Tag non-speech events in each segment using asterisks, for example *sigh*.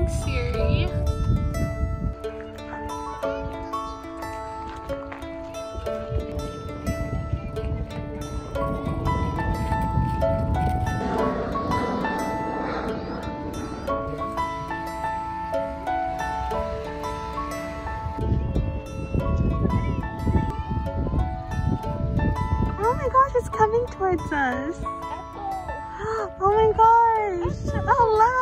Thanks, Siri. Oh it's coming towards us. Apple. *gasps* Oh my gosh. Hello. Oh,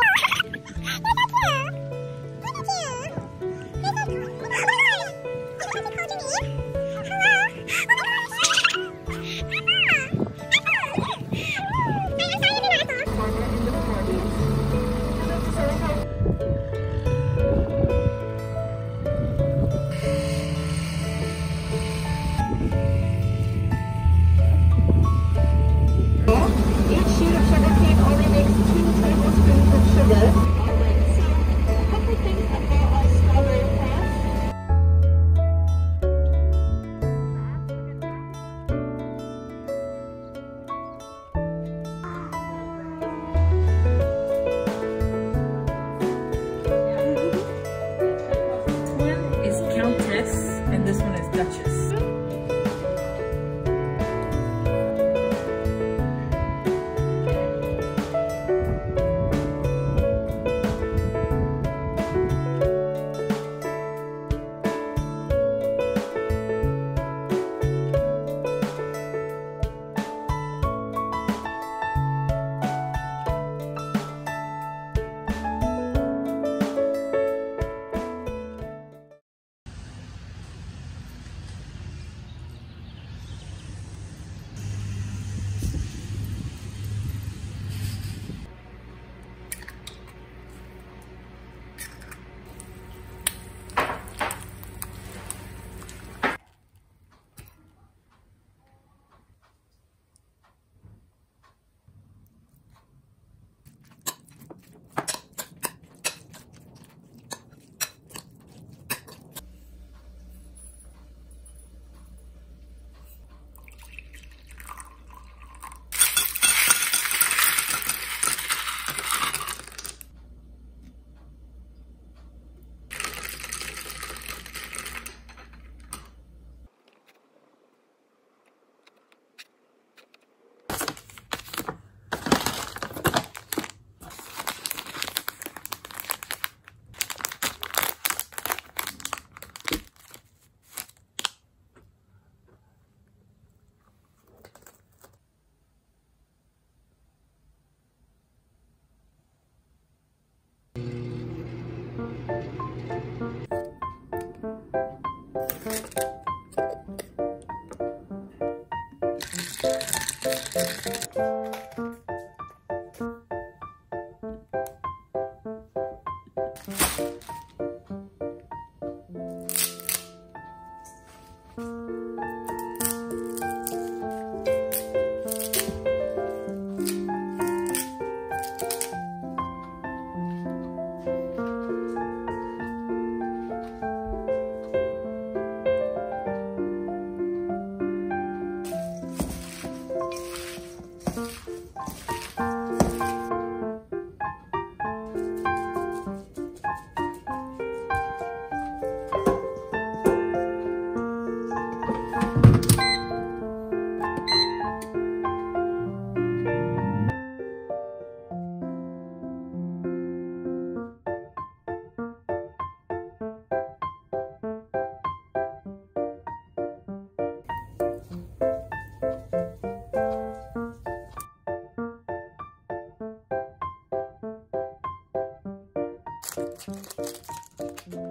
음.